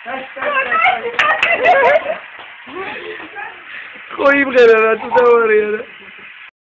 ხო იმღერა რა თუ დავარია რა